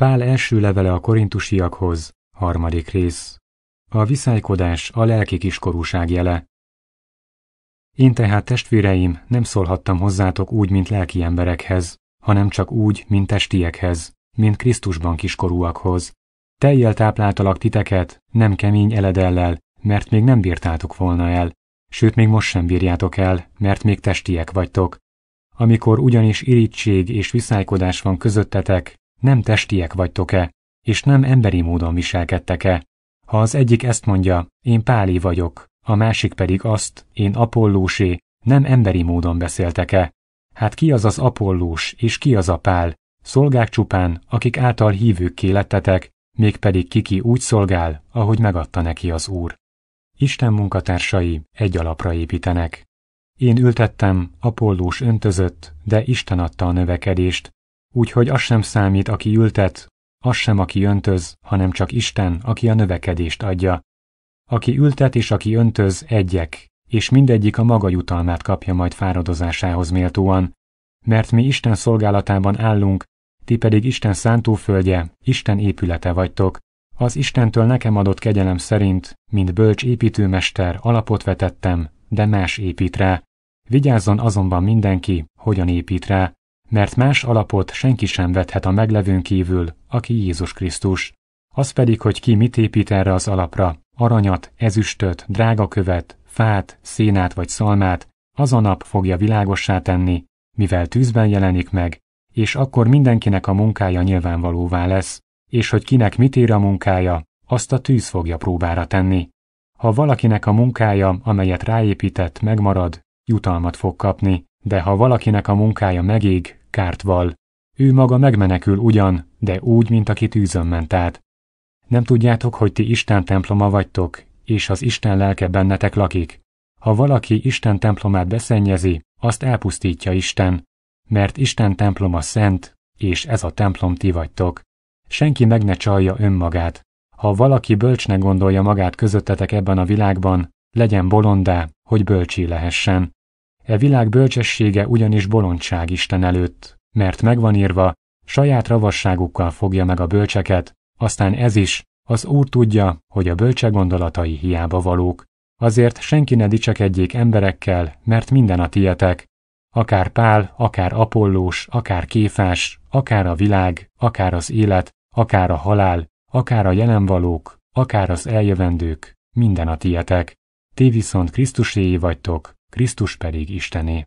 Pál első levele a korintusiakhoz, harmadik rész. A viszálykodás a lelki kiskorúság jele. Én tehát, testvéreim, nem szólhattam hozzátok úgy, mint lelki emberekhez, hanem csak úgy, mint testiekhez, mint Krisztusban kiskorúakhoz. Teljel tápláltalak titeket, nem kemény eledellel, mert még nem bírtátok volna el, sőt még most sem bírjátok el, mert még testiek vagytok. Amikor ugyanis irítség és viszálykodás van közöttetek, nem testiek vagytok-e, és nem emberi módon viselkedtek-e. Ha az egyik ezt mondja, én Páli vagyok, a másik pedig azt, én Apollósé, nem emberi módon beszéltek-e. Hát ki az az Apollós, és ki az a Pál? Szolgák csupán, akik által hívőkké lettetek, mégpedig kiki úgy szolgál, ahogy megadta neki az Úr. Isten munkatársai egy alapra építenek. Én ültettem, Apollós öntözött, de Isten adta a növekedést, úgyhogy az sem számít, aki ültet, az sem, aki öntöz, hanem csak Isten, aki a növekedést adja. Aki ültet és aki öntöz, egyek, és mindegyik a maga jutalmát kapja majd fáradozásához méltóan, mert mi Isten szolgálatában állunk, ti pedig Isten szántóföldje, Isten épülete vagytok, az Istentől nekem adott kegyelem szerint, mint bölcs építőmester, alapot vetettem, de más épít rá. Vigyázzon azonban mindenki, hogyan épít rá, mert más alapot senki sem vethet a meglevőn kívül, aki Jézus Krisztus. Az pedig, hogy ki mit épít erre az alapra, aranyat, ezüstöt, drágakövet, fát, szénát vagy szalmát, az a nap fogja világossá tenni, mivel tűzben jelenik meg, és akkor mindenkinek a munkája nyilvánvalóvá lesz, és hogy kinek mit ér a munkája, azt a tűz fogja próbára tenni. Ha valakinek a munkája, amelyet ráépített, megmarad, jutalmat fog kapni, de ha valakinek a munkája megég, kárt val. Ő maga megmenekül ugyan, de úgy, mint aki tűzön ment át. Nem tudjátok, hogy ti Isten temploma vagytok, és az Isten lelke bennetek lakik. Ha valaki Isten templomát beszennyezi, azt elpusztítja Isten, mert Isten temploma szent, és ez a templom ti vagytok. Senki meg ne csalja önmagát. Ha valaki bölcsnek gondolja magát közöttetek ebben a világban, legyen bolondá, hogy bölcsé lehessen. E világ bölcsessége ugyanis bolondság Isten előtt, mert megvan írva, saját ravasságukkal fogja meg a bölcseket, aztán ez is, az Úr tudja, hogy a bölcse gondolatai hiába valók. Azért senki ne dicsekedjék emberekkel, mert minden a tietek. Akár Pál, akár Apollós, akár Kéfás, akár a világ, akár az élet, akár a halál, akár a jelenvalók, akár az eljövendők, minden a tietek. Ti viszont Krisztuséi vagytok, Krisztus pedig Istené.